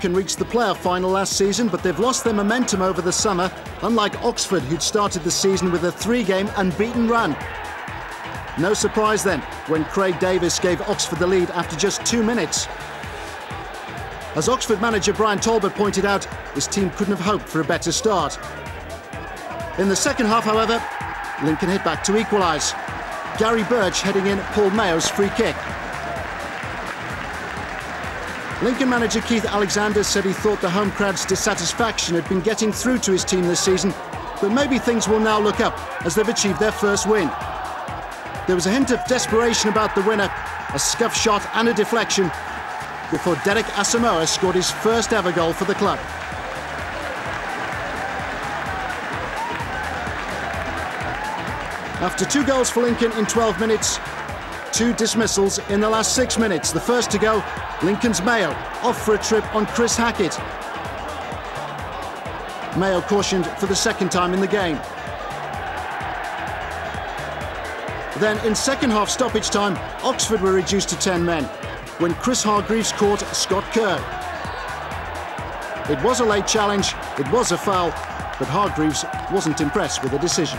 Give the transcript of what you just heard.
can reach the playoff final last season, but they've lost their momentum over the summer, unlike Oxford, who'd started the season with a three-game unbeaten run. No surprise then when Craig Davies gave Oxford the lead after just two minutes. As Oxford manager Brian Talbot pointed out, his team couldn't have hoped for a better start. In the second half, however, Lincoln hit back to equalise. Gary Birch heading in Paul Mayo's free kick. Lincoln manager Keith Alexander said he thought the home crowd's dissatisfaction had been getting through to his team this season, but maybe things will now look up as they've achieved their first win. There was a hint of desperation about the winner, a scuff shot and a deflection, before Derek Asamoah scored his first ever goal for the club. After two goals for Lincoln in 12 minutes, two dismissals in the last six minutes. The first to go, Lincoln's Mayo, off for a trip on Chris Hackett. Mayo cautioned for the second time in the game. Then, in second half stoppage time, Oxford were reduced to 10 men when Chris Hargreaves caught Scott Kerr. It was a late challenge, it was a foul, but Hargreaves wasn't impressed with the decision.